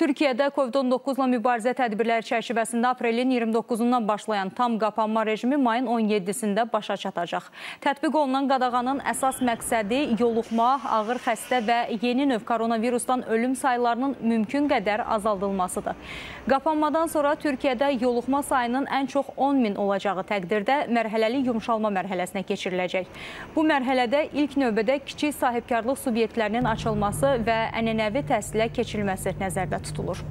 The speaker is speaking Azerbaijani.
Türkiyədə COVID-19-la mübarizə tədbirləri çərçivəsində aprelin 29-undan başlayan tam qapanma rejimi mayın 17-sində başa çatacaq. Tətbiq olunan qadağanın əsas məqsədi yoluxma, ağır xəstə və yeni növ koronavirusdan ölüm saylarının mümkün qədər azaldılmasıdır. Qapanmadan sonra Türkiyədə yoluxma sayının ən çox 10 min olacağı təqdirdə mərhələli yumşalma mərhələsinə keçiriləcək. Bu mərhələdə ilk növbədə kiçik sahibkarlıq subyektlərinin açılması və ənənəvi təhsilə keçirilməsi nəzərdə tutulur tutulur.